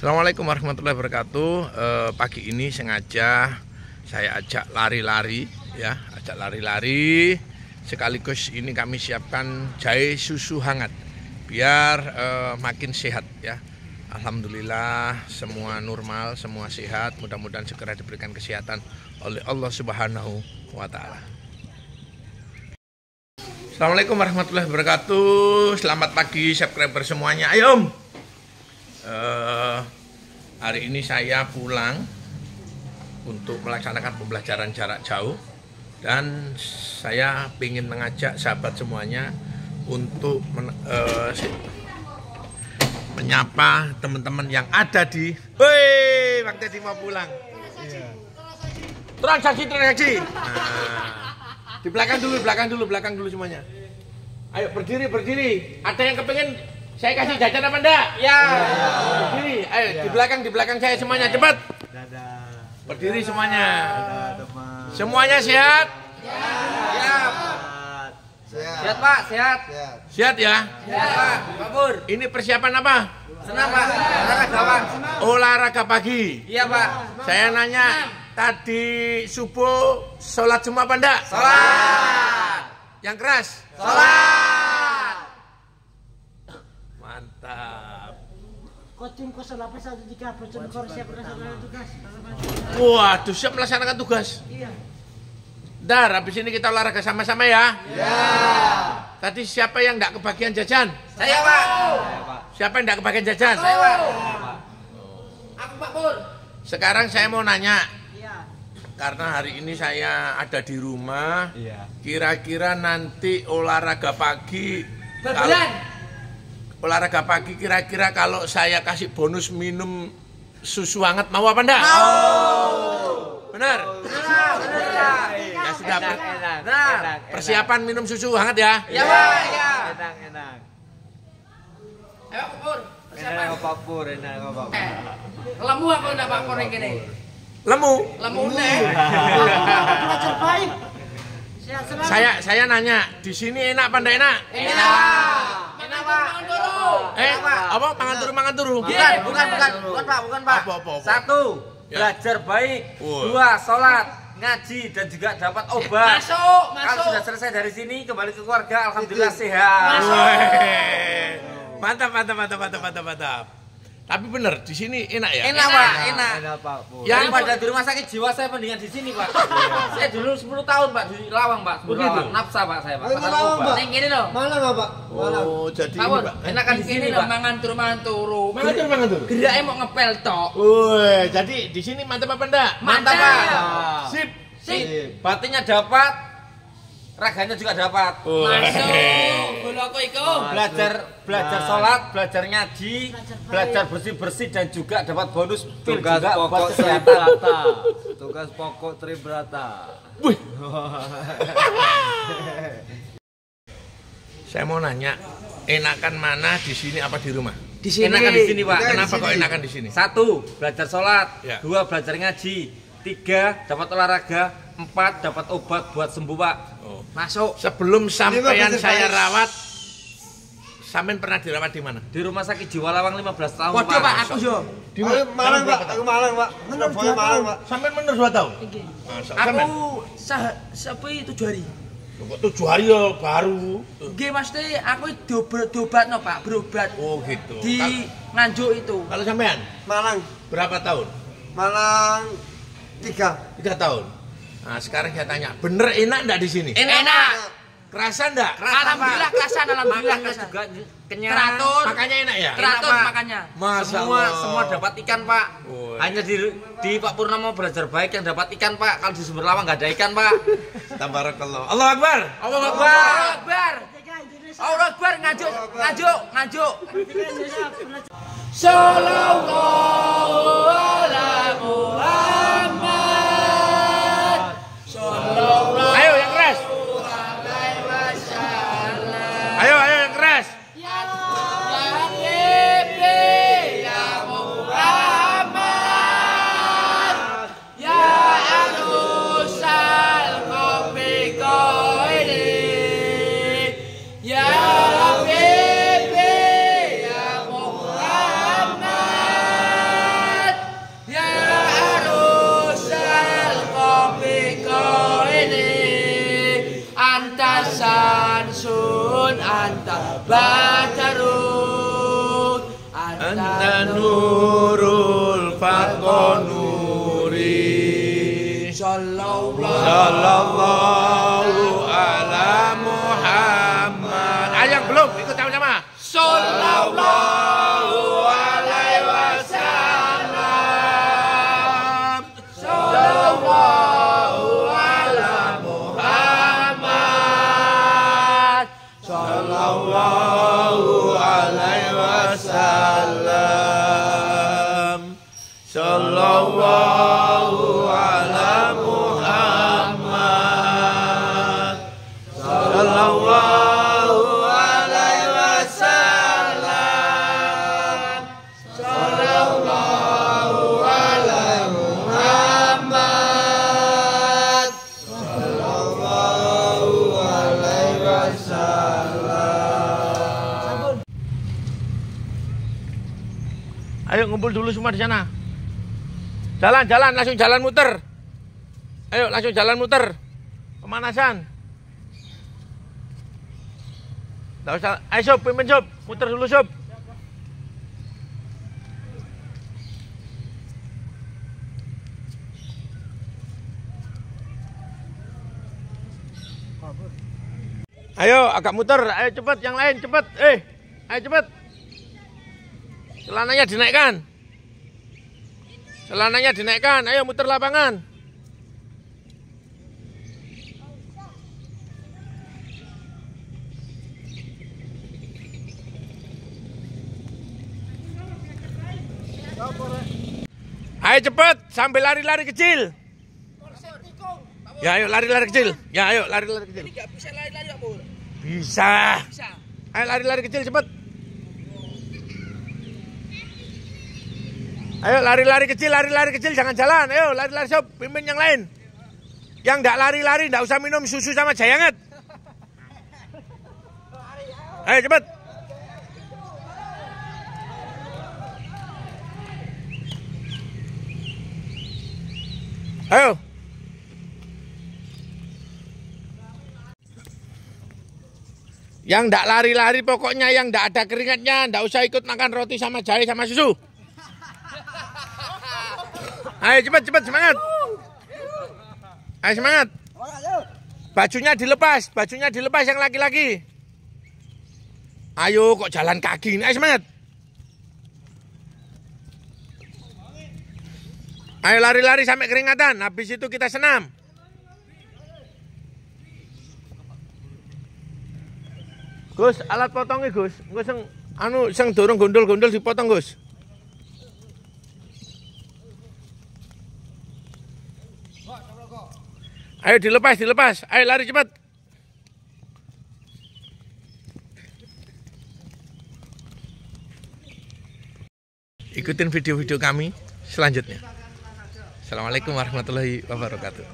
Assalamualaikum warahmatullahi wabarakatuh. Eh, pagi ini sengaja saya ajak lari-lari, ya, ajak lari-lari. Sekaligus ini kami siapkan jahe susu hangat, biar eh, makin sehat, ya. Alhamdulillah semua normal, semua sehat. Mudah-mudahan segera diberikan kesehatan oleh Allah Subhanahu wa Ta'ala. Assalamualaikum warahmatullahi wabarakatuh. Selamat pagi subscriber semuanya. Ayo, Om. Eh, hari ini saya pulang untuk melaksanakan pembelajaran jarak jauh dan saya ingin mengajak sahabat semuanya untuk men- si- menyapa teman-teman yang ada di Hei, waktu di mau pulang. Transaksi transaksi. Nah, di belakang dulu, belakang dulu, belakang dulu semuanya. Ayo berdiri, berdiri. Ada yang kepengen saya kasih jajan apa enggak? Ya. Berdiri. Ayo di belakang, di belakang saya semuanya cepat. Dadah. Berdiri semuanya. Dadah. Semuanya sehat? Sehat. Sehat Pak, sehat. Sehat ya? Sehat Pak. Pak Pur. Ini persiapan apa? Senang Pak. Olahraga Pak. Olahraga pagi. Iya Pak. Saya nanya tadi subuh sholat semua apa enggak? Sholat. Yang keras? Sholat. Mantap. Kodim 0813 Bojonegoro siap melaksanakan tugas. Waduh, siap melaksanakan tugas. Iya. Dar, habis ini kita olahraga sama-sama ya. Ya. Tadi siapa yang enggak kebagian jajan? Saya Pak. Siapa yang enggak kebagian jajan? Saya Pak. Aku Pak Pur. Sekarang saya mau nanya, Iya. karena hari ini saya ada di rumah. Iya. Kira-kira nanti olahraga pagi Berbulan. Olahraga pagi kira-kira kalau saya kasih bonus minum susu hangat mau apa enggak? Benar? Benar, benar. Ya sudah per- Enak. Nah, Enak. persiapan minum susu hangat ya. Ya Pak, ya. Enak, enak. Ayo Pak Pur. Persiapan. Enak apa pur, enak apa pur. Eh, Lemu apa udah Pak Pur gini? Lemu. Lemu nih. Belajar baik. Saya saya nanya, di sini enak apa enggak enak? Enak. Enak Pak. Eh, Enak, Pak. Apa mangan turu mangan turu? Bukan, bukan, bukan, bukan Pak, bukan Pak. Apa, apa, apa? Satu, Ya. belajar baik. Dua, sholat, ngaji dan juga dapat obat. Masuk, Kalau masuk. sudah selesai dari sini kembali ke keluarga, alhamdulillah sehat. Weh. Mantap, mantap, mantap, mantap, mantap, mantap. Tapi bener, di sini enak ya? Enak Pak, enak. Enak Pak Pur. Ya. Daripada di rumah sakit jiwa saya mendingan di sini Pak. saya dulu 10 tahun Pak di Lawang Pak, 10 Begitu? Lawang. Nafsa Pak saya Pak. Pasar Lawang. Pak. Gini loh. Mana nggak Pak? Mana? Oh, jadi ini, Pak. Enakan di sini Pak. mangan turu mangan turu. Mangan turu, mangan turu. Geraknya mau ngepel tok. Woi, jadi di sini mantap apa enggak? Mantap Mantap. Pak. Sip. Sip. Batinnya dapat, raganya juga dapat. Masuk. Bola aku iku. Belajar belajar sholat, belajar ngaji, belajar bersih bersih dan juga dapat bonus pil Tugas juga buat pokok kesehatan. Tribrata. Tugas pokok Tribrata. Wih. Saya mau nanya, enakan mana di sini apa di rumah? Di sini enakan di sini Pak. Kenapa kok enakan di sini? Satu, belajar sholat. Ya. Dua, belajar ngaji. Tiga, dapat olahraga. Empat, dapat obat buat sembuh Pak. Oh. Masuk. Sebelum sampean saya rawat, sampean pernah dirawat di mana? Di rumah sakit Jiwa Lawang 15 tahun Waduh Pak, aku yo. Di Aku Malang Pak, aku Malang Pak. Surabaya Malang Pak. Sampean bener dua tahun? Oke. Masa, Aku sah sepi tujuh hari. Kok tujuh hari ya baru? Nggih mesti aku dobat dobatno Pak, berobat Oh gitu. di nganjuk itu. Kalau sampean Malang. berapa tahun? Malang tiga. Tiga tahun. Nah sekarang saya tanya, bener enak enggak di sini? Enak. Kerasa enggak? Alhamdulillah kerasan, alhamdulillah kerasan. juga kenyang. Teratur. Makanya enak ya? Teratur Pak. makannya. Masya semua Allah. semua dapat ikan Pak. Woi. Hanya di di Pak Purnomo belajar baik yang dapat ikan Pak. Kalau di Sumber Lawang nggak ada ikan Pak. Tabarakallah. Allah Akbar. Allah Allahu Akbar. Akbar. Tiga Indonesia. Allah Akbar ngajuk, ngajuk, ngajuk. Sallallahu bacarun anta nurul fakonuri. Sallallahu sallallahu ala Muhammad. Ah yang belum Ayo ngumpul dulu semua di sana. Jalan, jalan, langsung jalan muter. Ayo, langsung jalan muter. Pemanasan. Nggak usah. Ayo, sob, pimpin sob. Muter dulu sob. Ayo, agak muter. Ayo cepet, yang lain cepet. Eh, ayo cepet. Celananya dinaikkan. Celananya dinaikkan. Ayo muter lapangan. Ayo cepet sambil lari-lari kecil. Ya ayo lari-lari kecil. Ya ayo lari-lari kecil. Lari-lari. Bisa. Ayo lari-lari kecil cepet. Ayo lari-lari kecil, lari-lari kecil, jangan jalan. Ayo lari-lari sob, pimpin yang lain. Yang enggak lari-lari, enggak usah minum susu sama jayanget. Ayo cepet. Ayo. Yang enggak lari-lari pokoknya yang enggak ada keringatnya, enggak usah ikut makan roti sama jahe sama susu. Ayo cepet cepet semangat. Ayo semangat. Bajunya dilepas, bajunya dilepas yang laki-laki. Ayo kok jalan kaki ini, ayo semangat. Ayo lari-lari sampai keringatan, habis itu kita senam. Gus, alat potongnya Gus. Gus sing anu sing dorong gondol-gondol dipotong Gus. Ayo dilepas, dilepas. Ayo lari cepat. Ikutin video-video kami selanjutnya. Assalamualaikum warahmatullahi wabarakatuh.